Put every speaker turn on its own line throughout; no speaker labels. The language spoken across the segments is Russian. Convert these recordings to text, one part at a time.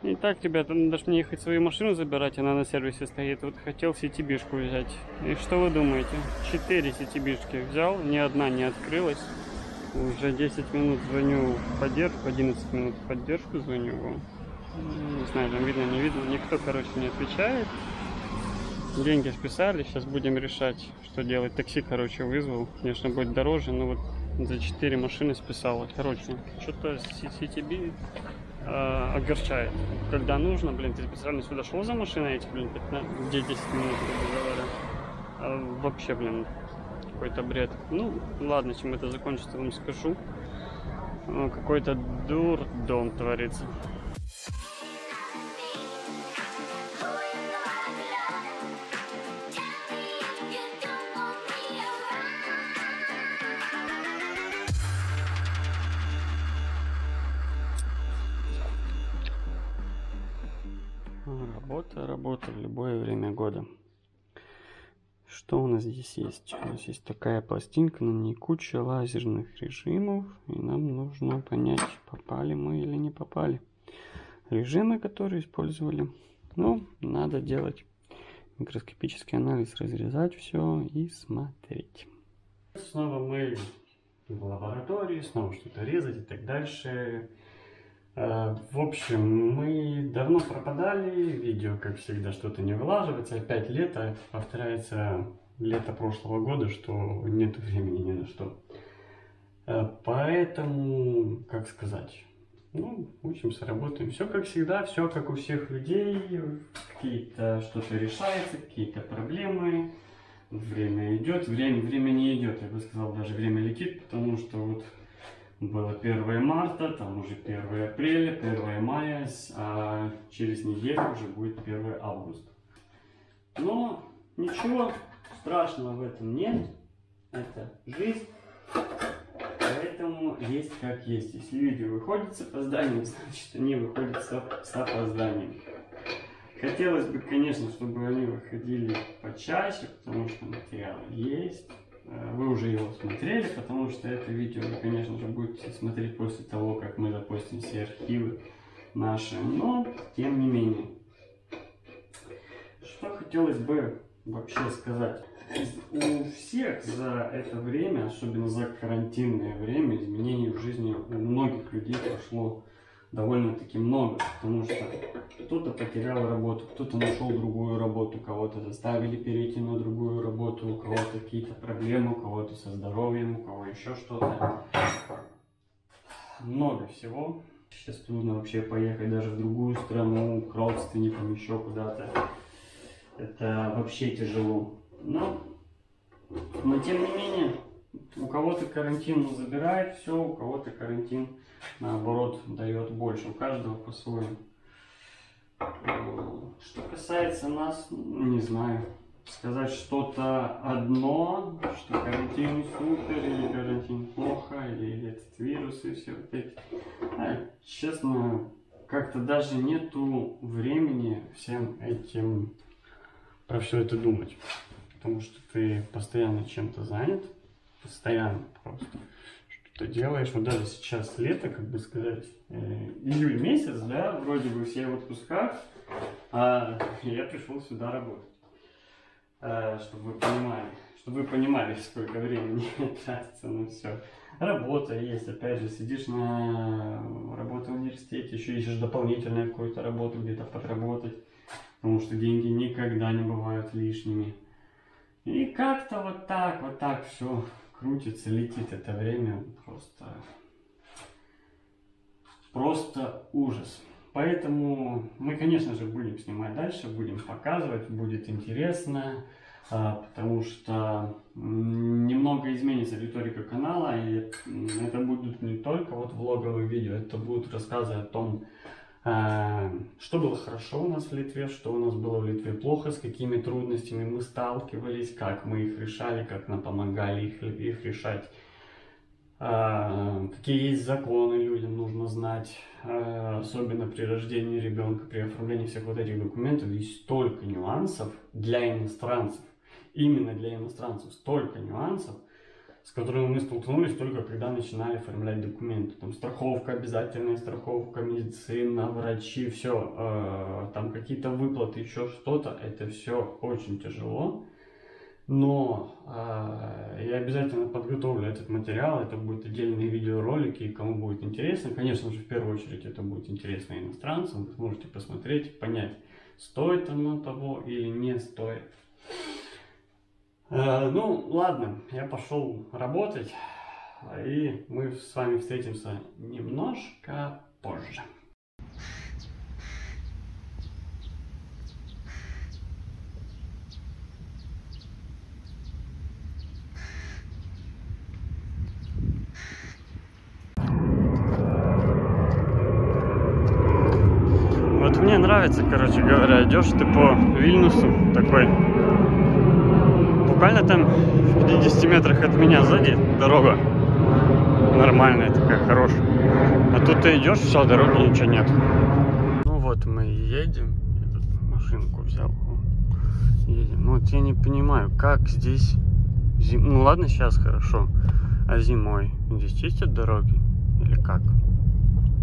Итак, ребята, надо ж мне ехать свою машину забирать, она на сервисе стоит. Вот хотел CTB-шку взять. И что вы думаете? Четыре CTB-шки взял, ни одна не открылась. Уже 10 минут звоню в поддержку, 11 минут в поддержку звоню. Не знаю, там видно, не видно. Никто, короче, не отвечает. Деньги списали, сейчас будем решать, что делать. Такси, короче, вызвал. Конечно, будет дороже, но вот за 4 машины списала. Короче, что-то CTB э, огорчает. Когда нужно, блин, ты специально сюда шел за машиной эти, блин, 15, где 10 минут, грубо говоря. А вообще, блин, какой-то бред. Ну, ладно, чем это закончится, вам скажу. Какой-то дурдом творится. Работа в любое время года. Что у нас здесь есть? У нас есть такая пластинка, на ней куча лазерных режимов, и нам нужно понять, попали мы или не попали. Режимы, которые использовали, ну, надо делать микроскопический анализ, разрезать все и смотреть. Снова мы в лаборатории, снова что-то резать и так дальше. Э, В общем, мы давно пропадали, видео, как всегда, что-то не вылаживается. Опять лето, повторяется лето прошлого года, что нет времени ни на что. Э, Поэтому, как сказать, ну, учимся, работаем. Все как всегда, все как у всех людей. Какие-то что-то решается, какие-то проблемы. Время идет, время, время не идет. Я бы сказал, даже время летит, потому что вот было 1 марта, там уже 1 апреля, 1 мая, а через неделю уже будет 1 августа. Но ничего страшного в этом нет. Это жизнь. Поэтому есть как есть. Если видео выходит с опозданием, значит они выходят с опозданием. Хотелось бы, конечно, чтобы они выходили почаще, потому что материал есть. Э, Вы уже его смотрели, потому что это видео вы, конечно же, будете смотреть после того, как мы запустим все архивы наши. Но, тем не менее. Что хотелось бы вообще сказать? У всех за это время, особенно за карантинное время, изменений в жизни у многих людей прошло довольно-таки много, потому что кто-то потерял работу, кто-то нашел другую работу, кого-то заставили перейти на другую работу, у кого-то какие-то проблемы, у кого-то со здоровьем, у кого еще что-то. Много всего. Сейчас трудно вообще поехать даже в другую страну, к родственникам, еще куда-то. Это вообще тяжело. Но, но тем не менее, у кого-то карантин забирает все, у кого-то карантин наоборот дает больше. У каждого по-своему. Что касается нас, не знаю. Сказать что-то одно, что карантин супер, или карантин плохо, или этот вирус и все вот эти. А, честно, как-то даже нету времени всем этим про все это думать. Потому что ты постоянно чем-то занят, постоянно просто что-то делаешь. Вот даже сейчас лето, как бы сказать, э, июль месяц, да, вроде бы все в отпусках, а я пришел сюда работать. Э, чтобы вы понимали, чтобы вы понимали, сколько времени тратится на все. Работа есть, опять же, сидишь на работе в университете, еще ищешь дополнительную какую-то работу где-то подработать, потому что деньги никогда не бывают лишними. И как-то вот так, вот так все крутится, летит это время, просто, просто ужас. Поэтому мы, конечно же, будем снимать дальше, будем показывать, будет интересно, а, потому что немного изменится риторика канала, и это будут не только вот влоговые видео, это будут рассказы о том, что было хорошо у нас в Литве, что у нас было в Литве плохо, с какими трудностями мы сталкивались, как мы их решали, как нам помогали их, их решать. А, Какие есть законы людям нужно знать, а, особенно при рождении ребенка, при оформлении всех вот этих документов, есть столько нюансов для иностранцев, именно для иностранцев столько нюансов, с которыми мы столкнулись только когда начинали оформлять документы. Там страховка, обязательная страховка, медицина, врачи, все. Э, там какие-то выплаты, еще что-то. Это все очень тяжело. Но э, я обязательно подготовлю этот материал. Это будут отдельные видеоролики, кому будет интересно. Конечно же, в первую очередь это будет интересно иностранцам. Вы сможете посмотреть, понять, стоит оно того или не стоит. Э, ну, ладно, я пошел работать, и мы с вами встретимся немножко позже. Вот мне нравится, короче говоря, идешь ты по Вильнюсу такой буквально там в 50 метрах от меня сзади дорога нормальная такая, хорошая. А тут ты идешь, все, дороги ничего нет. Ну вот мы едем. Я тут машинку взял. Едем. Ну вот я не понимаю, как здесь... Зим... Ну ладно, сейчас хорошо. А зимой здесь чистят дороги? Или как?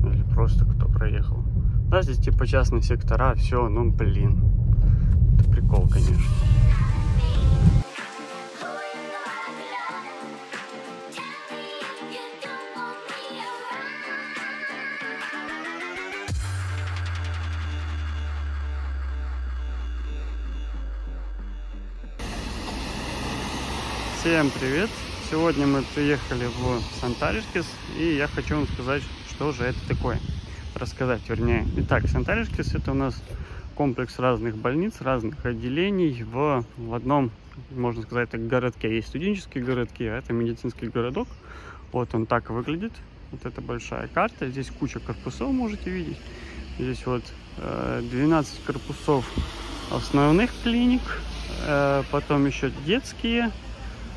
Или просто кто проехал? Да, здесь типа частные сектора, все, ну блин. Это прикол, конечно. Всем привет! Сегодня мы приехали в Сантаришкис и я хочу вам сказать, что же это такое. Рассказать, вернее. Итак, Сантаришкис это у нас комплекс разных больниц, разных отделений в, в одном, можно сказать, так, городке. Есть студенческие городки, а это медицинский городок. Вот он так выглядит. Вот это большая карта. Здесь куча корпусов можете видеть. Здесь вот 12 э, корпусов основных клиник, э, потом еще детские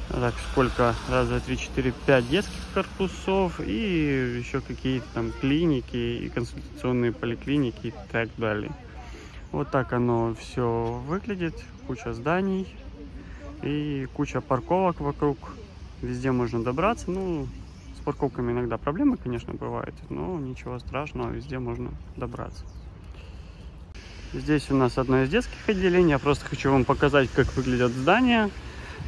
так, сколько? Раз, два, три, четыре, пять детских корпусов и еще какие-то там клиники и консультационные поликлиники и так далее. Вот так оно все выглядит. Куча зданий и куча парковок вокруг. Везде можно добраться. Ну, с парковками иногда проблемы, конечно, бывают, но ничего страшного, везде можно добраться. Здесь у нас одно из детских отделений. Я просто хочу вам показать, как выглядят здания.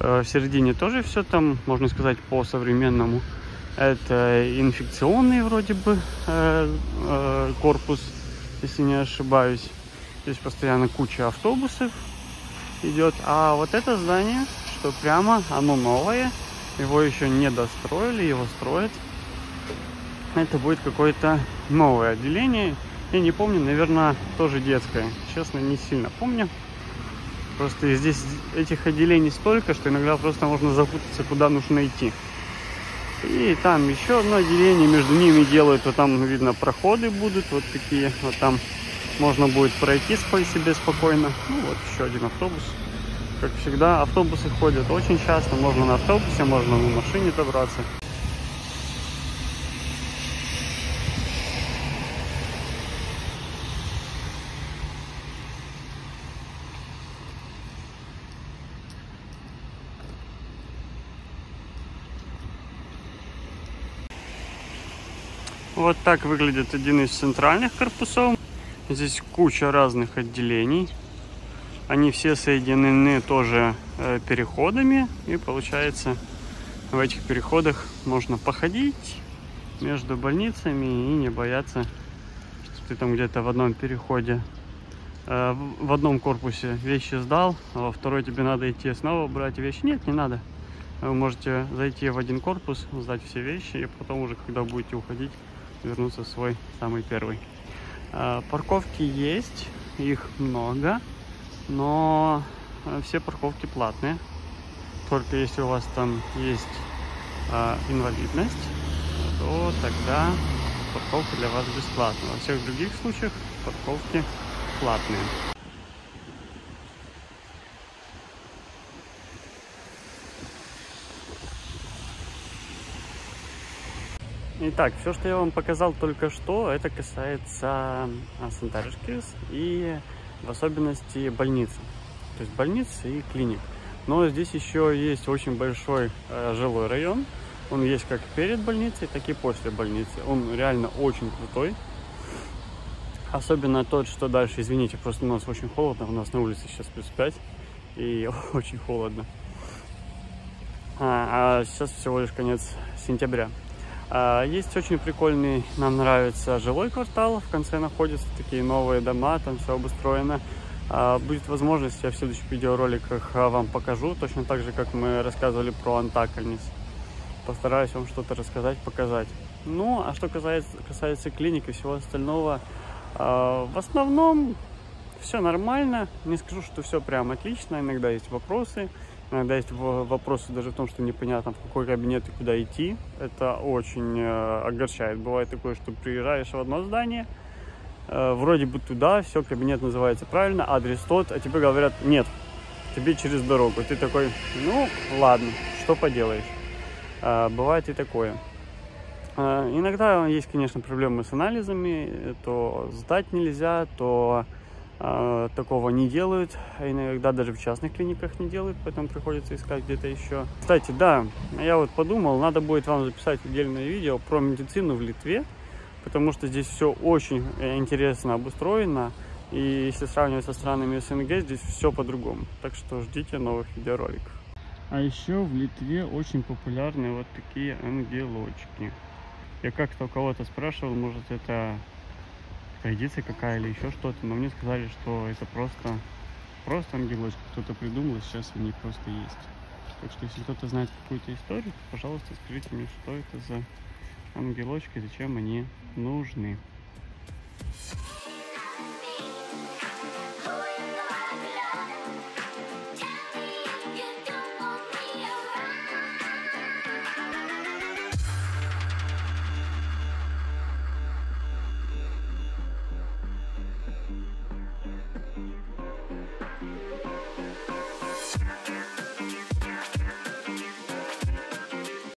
Э, в середине тоже все там, можно сказать, по-современному. Это инфекционный вроде бы э, э, корпус, если не ошибаюсь. Здесь постоянно куча автобусов идет. А вот это здание, что прямо, оно новое. Его еще не достроили, его строят. Это будет какое-то новое отделение. Я не помню, наверное, тоже детское. Честно, не сильно помню. Просто здесь этих отделений столько, что иногда просто можно запутаться, куда нужно идти. И там еще одно отделение, между ними делают, вот там, видно, проходы будут вот такие. Вот там можно будет пройти себе спокойно. Ну вот еще один автобус. Как всегда, автобусы ходят очень часто. Можно на автобусе, можно на машине добраться. Вот так выглядит один из центральных корпусов. Здесь куча разных отделений. Они все соединены тоже э, переходами. И получается, в этих переходах можно походить между больницами и не бояться, что ты там где-то в одном переходе, э, в одном корпусе вещи сдал, а во второй тебе надо идти снова брать вещи. Нет, не надо. Вы можете зайти в один корпус, сдать все вещи, и потом уже, когда будете уходить, вернуться в свой самый первый. А, парковки есть, их много, но а, все парковки платные. Только если у вас там есть а, инвалидность, то тогда парковка для вас бесплатная. Во всех других случаях парковки платные. Итак, все, что я вам показал только что, это касается Сантаришкис и в особенности больницы. То есть больницы и клиник.
Но здесь еще есть очень большой э, жилой район. Он есть как перед больницей, так и после больницы. Он реально очень крутой. Особенно тот, что дальше, извините, просто у нас очень холодно, у нас на улице сейчас плюс 5, и очень холодно. А, а сейчас всего лишь конец сентября. А, есть очень прикольный, нам нравится жилой квартал, в конце находятся такие новые дома, там все обустроено. А, будет возможность, я в следующих видеороликах а, вам покажу, точно так же, как мы рассказывали про Антакальниц. Постараюсь вам что-то рассказать, показать. Ну, а что касается, касается клиник и всего остального, в основном все нормально. Не скажу, что все прям отлично. Иногда есть вопросы. Иногда есть вопросы даже в том, что непонятно, в какой кабинет и куда идти. Это очень э, огорчает. Бывает такое, что приезжаешь в одно здание, э, вроде бы туда, все, кабинет называется правильно, адрес тот, а тебе говорят, нет, тебе через дорогу. Ты такой, ну, ладно, что поделаешь. Э, бывает и такое. Иногда есть, конечно, проблемы с анализами, то сдать нельзя, то такого не делают, а иногда даже в частных клиниках не делают, поэтому приходится искать где-то еще. Кстати, да, я вот подумал, надо будет вам записать отдельное видео про медицину в Литве, потому что здесь все очень э, интересно обустроено, и если сравнивать со странами СНГ, здесь все по-другому. Так что ждите новых видеороликов. А еще в Литве очень популярны вот такие ангелочки. Я как-то у кого-то спрашивал, может это традиция какая или еще что-то, но мне сказали, что это просто, просто ангелочки. Кто-то придумал, и сейчас они просто есть. Так что если кто-то знает какую-то историю, то, пожалуйста, скажите мне, что это за ангелочки, зачем они нужны.